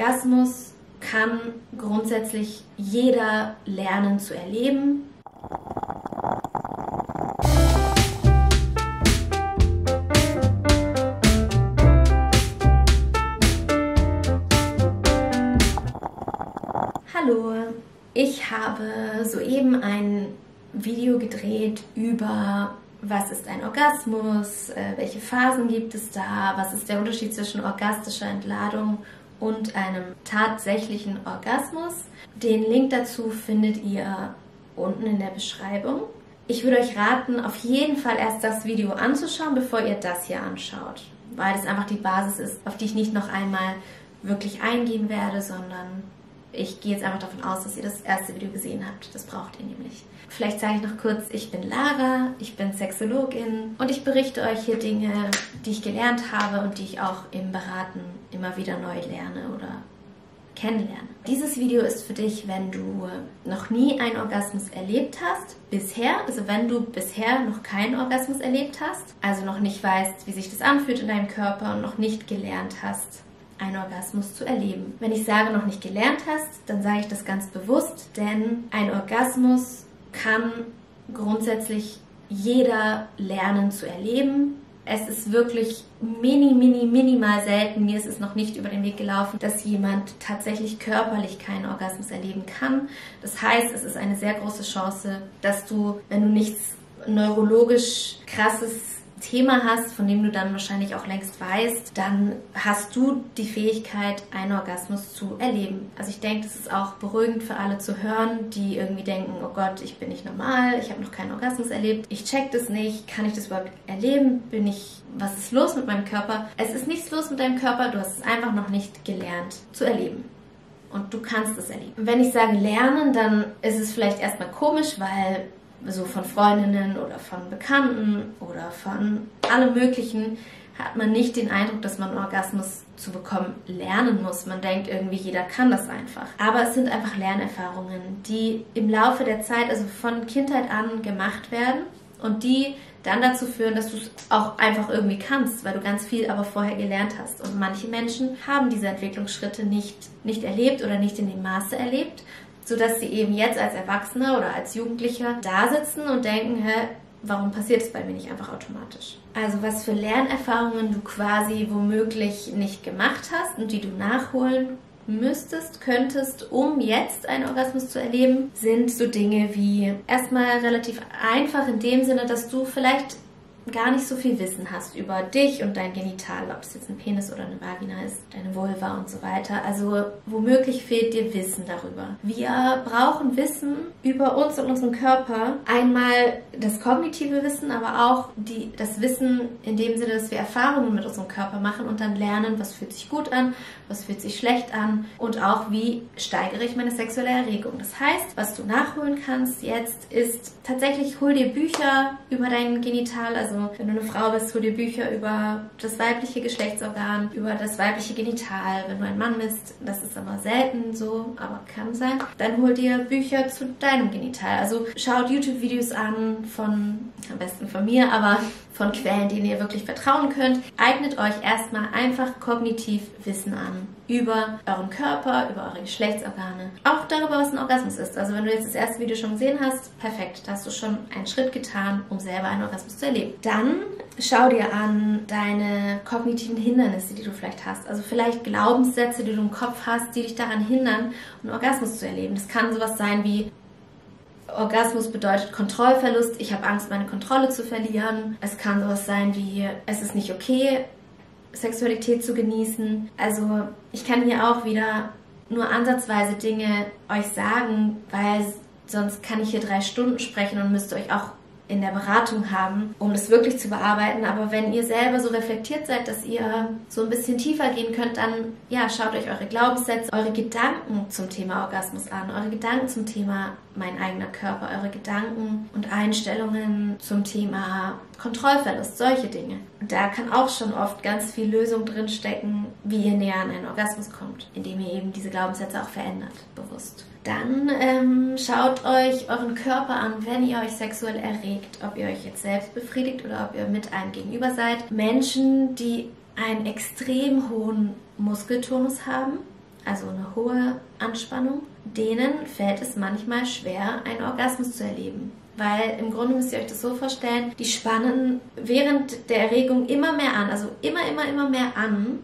Orgasmus kann grundsätzlich jeder lernen zu erleben. Hallo, ich habe soeben ein Video gedreht über was ist ein Orgasmus, äh, welche Phasen gibt es da, was ist der Unterschied zwischen orgastischer Entladung und einem tatsächlichen Orgasmus. Den Link dazu findet ihr unten in der Beschreibung. Ich würde euch raten, auf jeden Fall erst das Video anzuschauen, bevor ihr das hier anschaut, weil das einfach die Basis ist, auf die ich nicht noch einmal wirklich eingehen werde, sondern ich gehe jetzt einfach davon aus, dass ihr das erste Video gesehen habt. Das braucht ihr nämlich. Vielleicht sage ich noch kurz, ich bin Lara, ich bin Sexologin und ich berichte euch hier Dinge, die ich gelernt habe und die ich auch im Beraten immer wieder neu lerne oder kennenlerne. Dieses Video ist für dich, wenn du noch nie einen Orgasmus erlebt hast, bisher, also wenn du bisher noch keinen Orgasmus erlebt hast, also noch nicht weißt, wie sich das anfühlt in deinem Körper und noch nicht gelernt hast, einen Orgasmus zu erleben. Wenn ich sage, noch nicht gelernt hast, dann sage ich das ganz bewusst, denn ein Orgasmus kann grundsätzlich jeder lernen zu erleben. Es ist wirklich mini, mini, minimal selten. Mir ist es noch nicht über den Weg gelaufen, dass jemand tatsächlich körperlich keinen Orgasmus erleben kann. Das heißt, es ist eine sehr große Chance, dass du, wenn du nichts neurologisch krasses Thema hast, von dem du dann wahrscheinlich auch längst weißt, dann hast du die Fähigkeit, einen Orgasmus zu erleben. Also ich denke, das ist auch beruhigend für alle zu hören, die irgendwie denken, oh Gott, ich bin nicht normal, ich habe noch keinen Orgasmus erlebt, ich check das nicht, kann ich das überhaupt erleben, bin ich, was ist los mit meinem Körper? Es ist nichts los mit deinem Körper, du hast es einfach noch nicht gelernt zu erleben und du kannst es erleben. Wenn ich sage lernen, dann ist es vielleicht erstmal komisch, weil so von Freundinnen oder von Bekannten oder von allem Möglichen hat man nicht den Eindruck, dass man Orgasmus zu bekommen lernen muss. Man denkt irgendwie, jeder kann das einfach. Aber es sind einfach Lernerfahrungen, die im Laufe der Zeit, also von Kindheit an gemacht werden und die dann dazu führen, dass du es auch einfach irgendwie kannst, weil du ganz viel aber vorher gelernt hast. Und manche Menschen haben diese Entwicklungsschritte nicht, nicht erlebt oder nicht in dem Maße erlebt sodass sie eben jetzt als Erwachsener oder als Jugendlicher da sitzen und denken, hä, warum passiert es bei mir nicht einfach automatisch? Also was für Lernerfahrungen du quasi womöglich nicht gemacht hast und die du nachholen müsstest, könntest, um jetzt einen Orgasmus zu erleben, sind so Dinge wie erstmal relativ einfach in dem Sinne, dass du vielleicht gar nicht so viel Wissen hast über dich und dein Genital, ob es jetzt ein Penis oder eine Vagina ist, deine Vulva und so weiter. Also womöglich fehlt dir Wissen darüber. Wir brauchen Wissen über uns und unseren Körper. Einmal das kognitive Wissen, aber auch die, das Wissen in dem Sinne, dass wir Erfahrungen mit unserem Körper machen und dann lernen, was fühlt sich gut an, was fühlt sich schlecht an und auch wie steigere ich meine sexuelle Erregung. Das heißt, was du nachholen kannst jetzt ist tatsächlich hol dir Bücher über dein Genital, also wenn du eine Frau bist, hol dir Bücher über das weibliche Geschlechtsorgan, über das weibliche Genital. Wenn du ein Mann bist, das ist aber selten so, aber kann sein, dann hol dir Bücher zu deinem Genital. Also schaut YouTube-Videos an von, am besten von mir, aber von Quellen, denen ihr wirklich vertrauen könnt. Eignet euch erstmal einfach kognitiv Wissen an über euren Körper, über eure Geschlechtsorgane, auch darüber, was ein Orgasmus ist. Also wenn du jetzt das erste Video schon gesehen hast, perfekt, da hast du schon einen Schritt getan, um selber einen Orgasmus zu erleben. Dann schau dir an deine kognitiven Hindernisse, die du vielleicht hast. Also vielleicht Glaubenssätze, die du im Kopf hast, die dich daran hindern, einen Orgasmus zu erleben. Das kann sowas sein wie, Orgasmus bedeutet Kontrollverlust. Ich habe Angst, meine Kontrolle zu verlieren. Es kann sowas sein wie, es ist nicht okay, Sexualität zu genießen. Also ich kann hier auch wieder nur ansatzweise Dinge euch sagen, weil sonst kann ich hier drei Stunden sprechen und müsste euch auch in der Beratung haben, um das wirklich zu bearbeiten. Aber wenn ihr selber so reflektiert seid, dass ihr so ein bisschen tiefer gehen könnt, dann ja, schaut euch eure Glaubenssätze, eure Gedanken zum Thema Orgasmus an, eure Gedanken zum Thema mein eigener Körper, eure Gedanken und Einstellungen zum Thema Kontrollverlust, solche Dinge. Da kann auch schon oft ganz viel Lösung drin stecken, wie ihr näher an einen Orgasmus kommt, indem ihr eben diese Glaubenssätze auch verändert, bewusst dann ähm, schaut euch euren Körper an, wenn ihr euch sexuell erregt, ob ihr euch jetzt selbst befriedigt oder ob ihr mit einem Gegenüber seid. Menschen, die einen extrem hohen Muskeltonus haben, also eine hohe Anspannung, denen fällt es manchmal schwer, einen Orgasmus zu erleben. Weil im Grunde müsst ihr euch das so vorstellen, die spannen während der Erregung immer mehr an, also immer, immer, immer mehr an.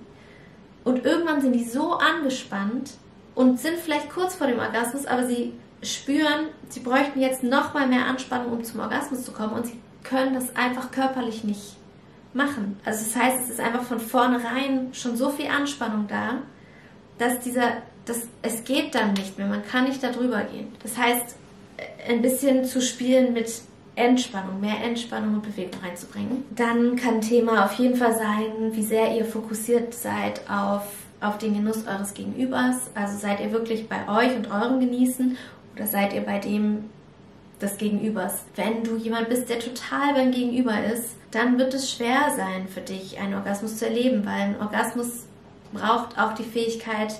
Und irgendwann sind die so angespannt und sind vielleicht kurz vor dem Orgasmus, aber sie spüren, sie bräuchten jetzt noch mal mehr Anspannung, um zum Orgasmus zu kommen und sie können das einfach körperlich nicht machen. Also das heißt, es ist einfach von vornherein schon so viel Anspannung da, dass dieser, das, es geht dann nicht mehr, man kann nicht darüber gehen. Das heißt, ein bisschen zu spielen mit Entspannung, mehr Entspannung und Bewegung reinzubringen. Dann kann Thema auf jeden Fall sein, wie sehr ihr fokussiert seid auf, auf den Genuss eures Gegenübers. Also seid ihr wirklich bei euch und eurem Genießen oder seid ihr bei dem des Gegenübers? Wenn du jemand bist, der total beim Gegenüber ist, dann wird es schwer sein für dich, einen Orgasmus zu erleben, weil ein Orgasmus braucht auch die Fähigkeit,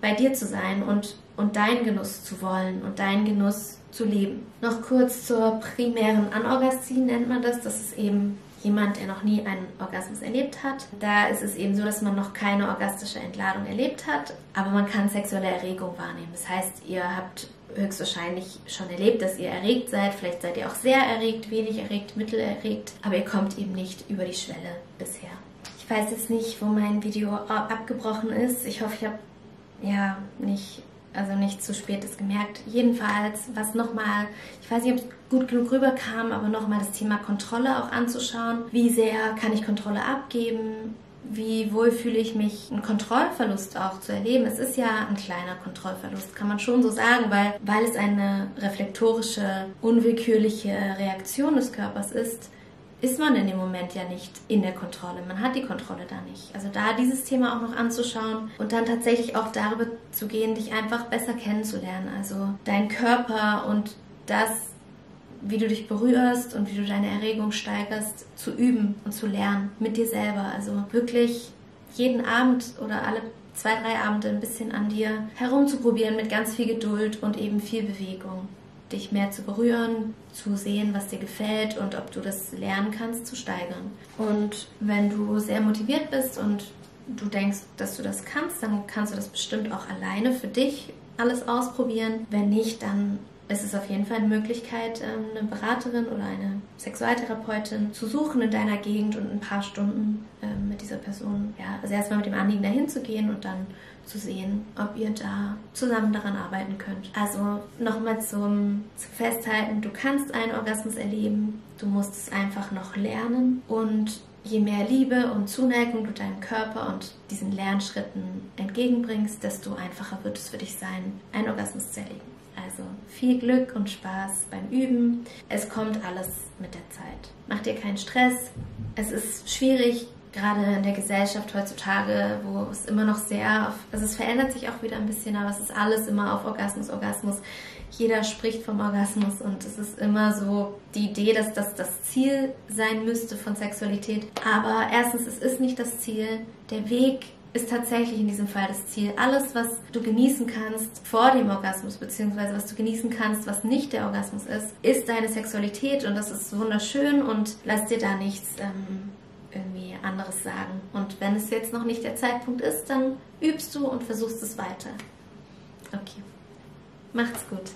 bei dir zu sein und, und deinen Genuss zu wollen und deinen Genuss zu leben. Noch kurz zur primären Anorgastie nennt man das. Das ist eben jemand, der noch nie einen Orgasmus erlebt hat. Da ist es eben so, dass man noch keine orgastische Entladung erlebt hat, aber man kann sexuelle Erregung wahrnehmen. Das heißt, ihr habt höchstwahrscheinlich schon erlebt, dass ihr erregt seid. Vielleicht seid ihr auch sehr erregt, wenig erregt, mittel erregt, aber ihr kommt eben nicht über die Schwelle bisher. Ich weiß jetzt nicht, wo mein Video abgebrochen ist. Ich hoffe, ich habe ja nicht also nicht zu spät ist gemerkt. Jedenfalls, was nochmal, ich weiß nicht, ob es gut genug rüberkam, aber nochmal das Thema Kontrolle auch anzuschauen. Wie sehr kann ich Kontrolle abgeben? Wie wohl fühle ich mich, einen Kontrollverlust auch zu erleben? Es ist ja ein kleiner Kontrollverlust, kann man schon so sagen, weil, weil es eine reflektorische, unwillkürliche Reaktion des Körpers ist, ist man in dem Moment ja nicht in der Kontrolle. Man hat die Kontrolle da nicht. Also da dieses Thema auch noch anzuschauen und dann tatsächlich auch darüber zu gehen, dich einfach besser kennenzulernen. Also dein Körper und das, wie du dich berührst und wie du deine Erregung steigerst, zu üben und zu lernen mit dir selber. Also wirklich jeden Abend oder alle zwei, drei Abende ein bisschen an dir herumzuprobieren mit ganz viel Geduld und eben viel Bewegung dich mehr zu berühren, zu sehen, was dir gefällt und ob du das lernen kannst zu steigern. Und wenn du sehr motiviert bist und du denkst, dass du das kannst, dann kannst du das bestimmt auch alleine für dich alles ausprobieren. Wenn nicht, dann ist es auf jeden Fall eine Möglichkeit, ähm, eine Beraterin oder eine Sexualtherapeutin zu suchen in deiner Gegend und ein paar Stunden ähm, mit dieser Person, ja, also erstmal mit dem Anliegen dahin zu gehen und dann zu sehen, ob ihr da zusammen daran arbeiten könnt. Also nochmal zum, zum Festhalten, du kannst einen Orgasmus erleben, du musst es einfach noch lernen und je mehr Liebe und Zuneigung du deinem Körper und diesen Lernschritten entgegenbringst, desto einfacher wird es für dich sein, einen Orgasmus zu erleben. Also viel Glück und Spaß beim Üben. Es kommt alles mit der Zeit. Mach dir keinen Stress. Es ist schwierig, gerade in der Gesellschaft heutzutage, wo es immer noch sehr auf, also es verändert sich auch wieder ein bisschen, aber es ist alles immer auf Orgasmus, Orgasmus. Jeder spricht vom Orgasmus und es ist immer so die Idee, dass das das Ziel sein müsste von Sexualität. Aber erstens, es ist nicht das Ziel. Der Weg ist tatsächlich in diesem Fall das Ziel. Alles, was du genießen kannst vor dem Orgasmus, beziehungsweise was du genießen kannst, was nicht der Orgasmus ist, ist deine Sexualität und das ist wunderschön und lass dir da nichts ähm, irgendwie anderes sagen. Und wenn es jetzt noch nicht der Zeitpunkt ist, dann übst du und versuchst es weiter. Okay. Macht's gut.